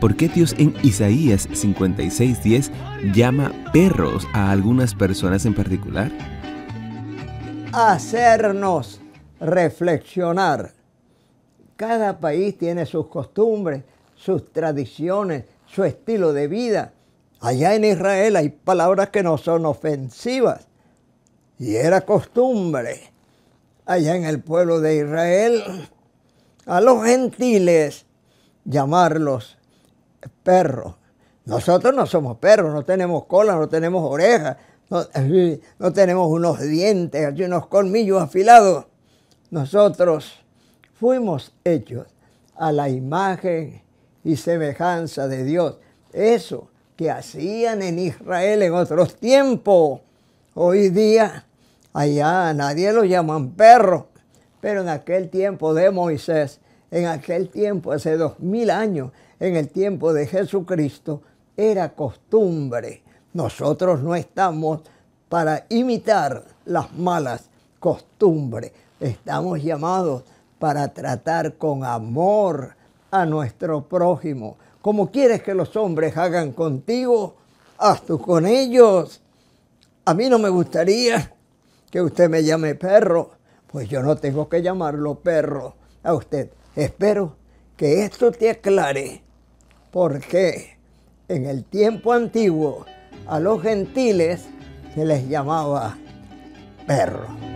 ¿Por qué Dios en Isaías 56:10 llama perros a algunas personas en particular? Hacernos reflexionar. Cada país tiene sus costumbres, sus tradiciones, su estilo de vida. Allá en Israel hay palabras que no son ofensivas. Y era costumbre allá en el pueblo de Israel a los gentiles llamarlos perros. Nosotros no somos perros, no tenemos cola, no tenemos orejas, no, tenemos unos dientes, unos colmillos afilados. Nosotros fuimos hechos a la imagen y semejanza de Dios. Eso que hacían en Israel en otros tiempos, hoy día allá nadie lo llaman perro, pero en aquel tiempo de Moisés, en aquel tiempo, hace dos mil años, en el tiempo de Jesucristo, era costumbre. Nosotros no estamos para imitar las malas costumbres. Estamos llamados para tratar con amor a nuestro prójimo. Como quieres que los hombres hagan contigo, haz tú con ellos. A mí no me gustaría que usted me llame perro, pues yo no tengo que llamarlo perro a usted. Espero que esto te aclare por qué en el tiempo antiguo a los gentiles se les llamaba perro.